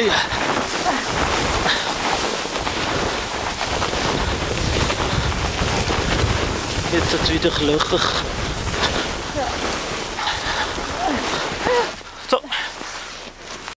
Ja. Dit is het weer gelukkig. Ja.